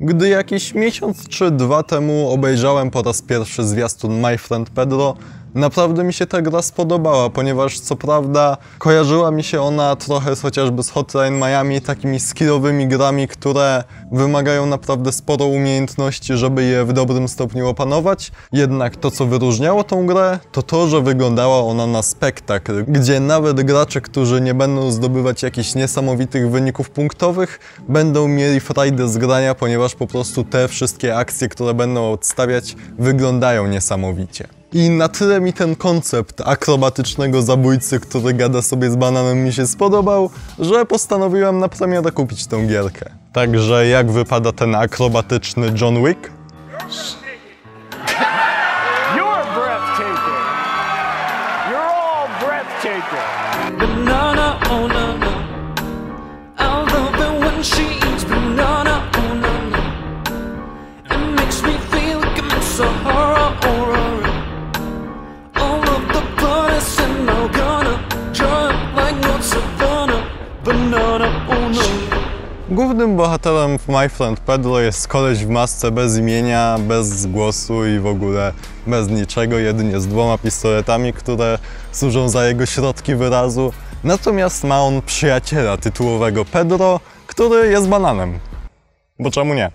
Gdy jakiś miesiąc czy dwa temu obejrzałem po raz pierwszy zwiastun My Friend Pedro, naprawdę mi się ta gra spodobała, ponieważ co prawda kojarzyła mi się ona trochę chociażby z Hotline Miami, takimi skillowymi grami, które wymagają naprawdę sporo umiejętności, żeby je w dobrym stopniu opanować. Jednak to, co wyróżniało tą grę, to to, że wyglądała ona na spektakl, gdzie nawet gracze, którzy nie będą zdobywać jakichś niesamowitych wyników punktowych, będą mieli frajdę z grania, ponieważ po prostu te wszystkie akcje, które będą odstawiać, wyglądają niesamowicie. I na tyle mi ten koncept akrobatycznego zabójcy, który gada sobie z bananem mi się spodobał, że postanowiłem na premierę kupić tą gierkę. Także jak wypada ten akrobatyczny John Wick? Głównym bohaterem w My Friend Pedro jest koleś w masce bez imienia, bez głosu i w ogóle bez niczego, jedynie z dwoma pistoletami, które służą za jego środki wyrazu. Natomiast ma on przyjaciela tytułowego Pedro, który jest bananem. Bo czemu nie?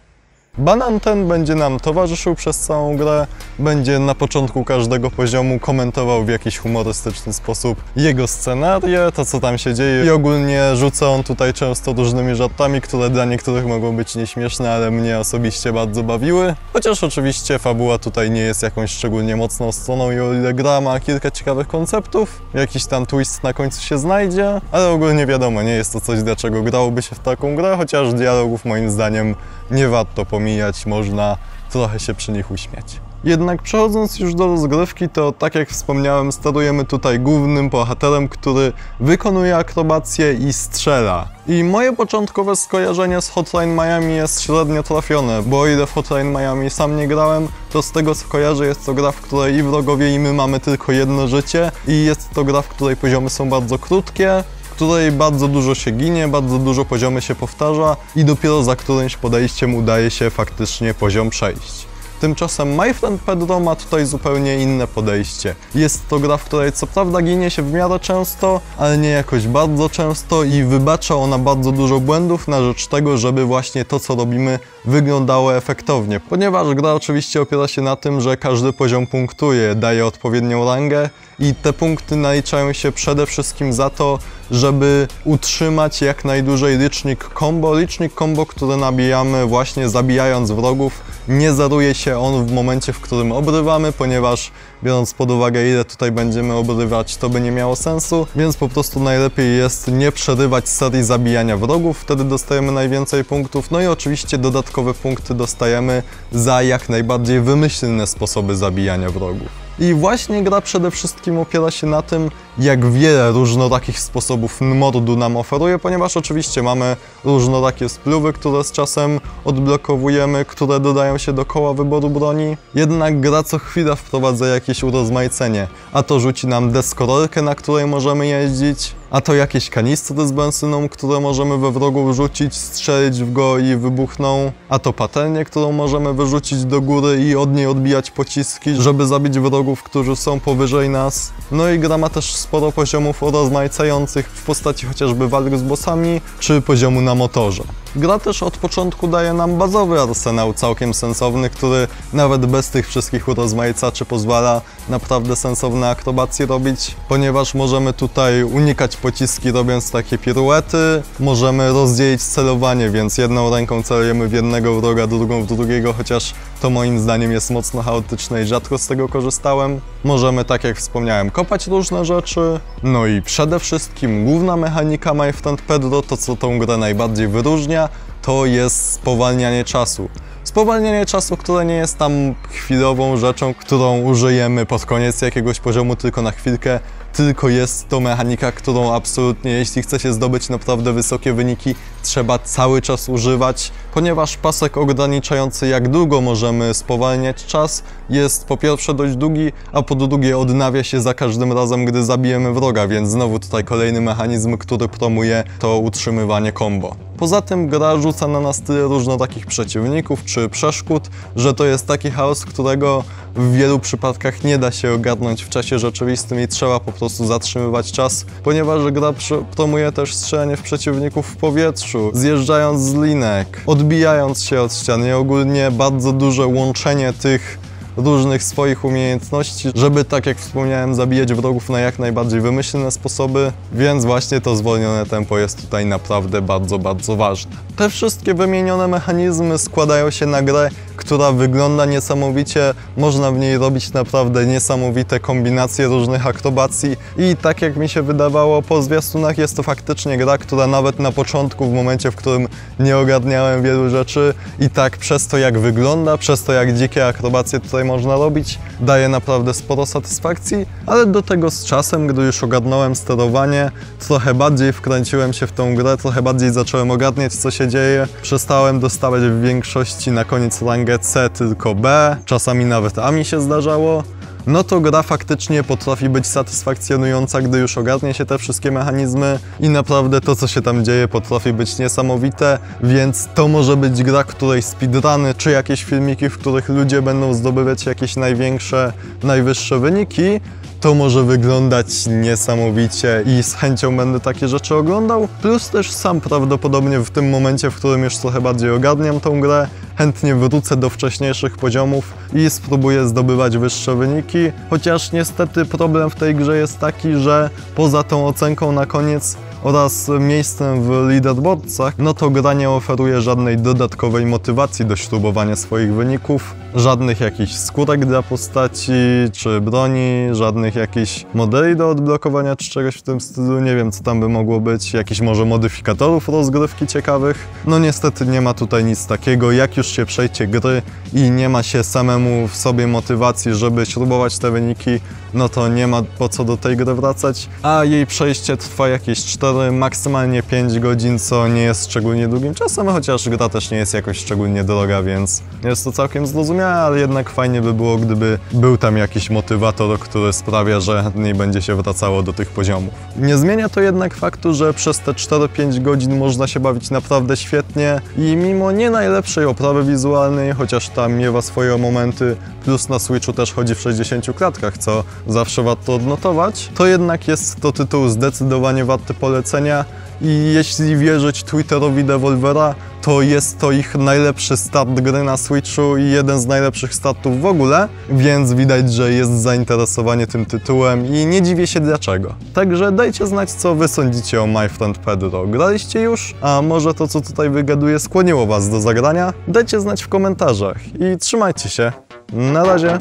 Banan ten będzie nam towarzyszył przez całą grę, będzie na początku każdego poziomu komentował w jakiś humorystyczny sposób jego scenarię, to co tam się dzieje i ogólnie rzuca on tutaj często różnymi żartami, które dla niektórych mogą być nieśmieszne, ale mnie osobiście bardzo bawiły. Chociaż oczywiście fabuła tutaj nie jest jakąś szczególnie mocną stroną i o ile gra ma kilka ciekawych konceptów, jakiś tam twist na końcu się znajdzie, ale ogólnie wiadomo, nie jest to coś, dlaczego grałoby się w taką grę, chociaż dialogów moim zdaniem nie warto pomijać, można trochę się przy nich uśmiać. Jednak przechodząc już do rozgrywki, to tak jak wspomniałem, sterujemy tutaj głównym bohaterem, który wykonuje akrobację i strzela. I moje początkowe skojarzenie z Hotline Miami jest średnio trafione, bo o ile w Hotline Miami sam nie grałem, to z tego co kojarzę jest to gra, w której i wrogowie i my mamy tylko jedno życie i jest to gra, w której poziomy są bardzo krótkie, której bardzo dużo się ginie, bardzo dużo poziomy się powtarza i dopiero za którymś podejściem udaje się faktycznie poziom przejść. Tymczasem My Friend Pedro ma tutaj zupełnie inne podejście. Jest to gra, w której co prawda ginie się w miarę często, ale nie jakoś bardzo często i wybacza ona bardzo dużo błędów na rzecz tego, żeby właśnie to co robimy wyglądało efektownie. Ponieważ gra oczywiście opiera się na tym, że każdy poziom punktuje, daje odpowiednią rangę i te punkty naliczają się przede wszystkim za to, żeby utrzymać jak najdłużej licznik combo. Licznik combo, który nabijamy właśnie zabijając wrogów, nie zaruje się on w momencie, w którym obrywamy, ponieważ biorąc pod uwagę ile tutaj będziemy obrywać, to by nie miało sensu, więc po prostu najlepiej jest nie przerywać serii zabijania wrogów, wtedy dostajemy najwięcej punktów, no i oczywiście dodatkowe punkty dostajemy za jak najbardziej wymyślne sposoby zabijania wrogów. I właśnie gra przede wszystkim opiera się na tym, jak wiele różnorakich sposobów mordu nam oferuje, ponieważ oczywiście mamy różnorakie spluwy, które z czasem odblokowujemy, które dodają się do koła wyboru broni. Jednak gra co chwila wprowadza jakieś urozmaicenie, a to rzuci nam deskorolkę, na której możemy jeździć, a to jakieś kanistry z benzyną, które możemy we wrogu rzucić, strzelić w go i wybuchną, a to patelnię, którą możemy wyrzucić do góry i od niej odbijać pociski, żeby zabić wrogów, którzy są powyżej nas. No i gra ma też sporo poziomów rozmaicających w postaci chociażby walk z bossami, czy poziomu na motorze. Gra też od początku daje nam bazowy arsenał całkiem sensowny, który nawet bez tych wszystkich urozmaicaczy pozwala naprawdę sensowne akrobacje robić, ponieważ możemy tutaj unikać pociski robiąc takie piruety, możemy rozdzielić celowanie, więc jedną ręką celujemy w jednego wroga, drugą w drugiego, chociaż to moim zdaniem jest mocno chaotyczne i rzadko z tego korzystałem. Możemy, tak jak wspomniałem, kopać różne rzeczy. No i przede wszystkim główna mechanika My Friend Pedro, to co tą grę najbardziej wyróżnia, to jest spowalnianie czasu. Spowalnianie czasu, które nie jest tam chwilową rzeczą, którą użyjemy pod koniec jakiegoś poziomu tylko na chwilkę, tylko jest to mechanika, którą absolutnie, jeśli chce się zdobyć naprawdę wysokie wyniki, trzeba cały czas używać, ponieważ pasek ograniczający, jak długo możemy spowalniać czas, jest po pierwsze dość długi, a po drugie odnawia się za każdym razem, gdy zabijemy wroga, więc znowu tutaj kolejny mechanizm, który promuje to utrzymywanie combo. Poza tym gra rzuca na nas tyle różno takich przeciwników czy przeszkód, że to jest taki chaos, którego w wielu przypadkach nie da się ogarnąć w czasie rzeczywistym i trzeba po prostu zatrzymywać czas, ponieważ gra promuje też strzelanie w przeciwników w powietrzu, zjeżdżając z linek, odbijając się od ścian. I ogólnie bardzo duże łączenie tych różnych swoich umiejętności, żeby tak jak wspomniałem, zabijać wrogów na jak najbardziej wymyślne sposoby, więc właśnie to zwolnione tempo jest tutaj naprawdę bardzo, bardzo ważne. Te wszystkie wymienione mechanizmy składają się na grę, która wygląda niesamowicie, można w niej robić naprawdę niesamowite kombinacje różnych akrobacji. I tak jak mi się wydawało po zwiastunach jest to faktycznie gra, która nawet na początku, w momencie w którym nie ogarniałem wielu rzeczy i tak przez to jak wygląda, przez to jak dzikie akrobacje tutaj można robić, daje naprawdę sporo satysfakcji, ale do tego z czasem, gdy już ogarnąłem sterowanie, trochę bardziej wkręciłem się w tą grę, trochę bardziej zacząłem ogarniać co się dzieje, przestałem dostawać w większości na koniec rangę C tylko B, czasami nawet A mi się zdarzało, no to gra faktycznie potrafi być satysfakcjonująca, gdy już ogarnie się te wszystkie mechanizmy i naprawdę to, co się tam dzieje, potrafi być niesamowite, więc to może być gra, której speedruny, czy jakieś filmiki, w których ludzie będą zdobywać jakieś największe, najwyższe wyniki, to może wyglądać niesamowicie i z chęcią będę takie rzeczy oglądał. Plus też sam prawdopodobnie w tym momencie, w którym już trochę bardziej ogarniam tą grę, chętnie wrócę do wcześniejszych poziomów i spróbuję zdobywać wyższe wyniki. Chociaż niestety problem w tej grze jest taki, że poza tą ocenką na koniec oraz miejscem w leaderboardcach, no to gra nie oferuje żadnej dodatkowej motywacji do śrubowania swoich wyników, żadnych jakichś skórek dla postaci czy broni, żadnych jakichś modeli do odblokowania czy czegoś w tym stylu, nie wiem co tam by mogło być, jakichś może modyfikatorów rozgrywki ciekawych. No niestety nie ma tutaj nic takiego, jak już się przejdzie gry i nie ma się samemu w sobie motywacji, żeby śrubować te wyniki, no to nie ma po co do tej gry wracać, a jej przejście trwa jakieś 4, maksymalnie 5 godzin, co nie jest szczególnie długim czasem, chociaż gra też nie jest jakoś szczególnie droga, więc jest to całkiem zrozumiałe, ale jednak fajnie by było, gdyby był tam jakiś motywator, który sprawia, że chętniej będzie się wracało do tych poziomów. Nie zmienia to jednak faktu, że przez te 4-5 godzin można się bawić naprawdę świetnie i mimo nie najlepszej oprawy wizualnej, chociaż tam miewa swoje momenty, plus na Switchu też chodzi w 60 klatkach, co zawsze warto odnotować, to jednak jest to tytuł zdecydowanie warty polecenia i jeśli wierzyć Twitterowi Devolvera, to jest to ich najlepszy start gry na Switchu i jeden z najlepszych startów w ogóle, więc widać, że jest zainteresowanie tym tytułem i nie dziwię się dlaczego. Także dajcie znać, co wy sądzicie o My Friend Pedro. Graliście już? A może to, co tutaj wygaduję, skłoniło was do zagrania? Dajcie znać w komentarzach i trzymajcie się. Na razie.